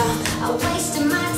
a I wasted my